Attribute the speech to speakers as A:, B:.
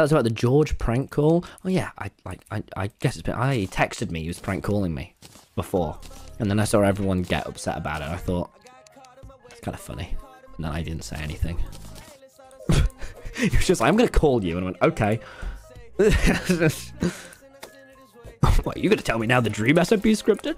A: Tell us about the George prank call. Oh yeah, I like I, I guess it's been. I, he texted me. He was prank calling me before, and then I saw everyone get upset about it. I thought it's kind of funny, and then I didn't say anything. he was just like, "I'm gonna call you," and I went, "Okay." what, you gonna tell me now the dream SMP is scripted?